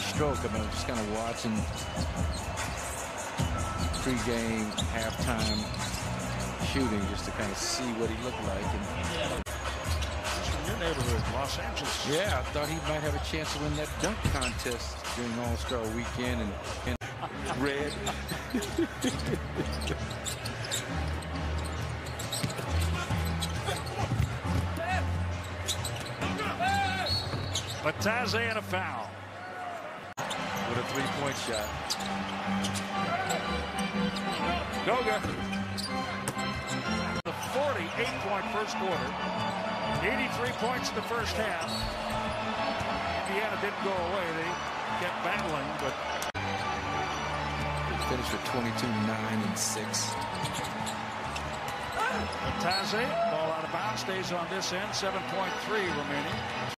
stroke. I mean, just kind of watching pregame, halftime shooting just to kind of see what he looked like. And, from your neighborhood, Los Angeles. yeah, I thought he might have a chance to win that dunk contest during All-Star Weekend. And, and red. Bitadze and a foul. With a three-point shot. Goga. The 48-point first quarter. 83 points in the first half. Indiana didn't go away. They kept battling, but They Finished with 22, 9, and 6. Bitadze, ball out of bounds, stays on this end. 7.3 remaining.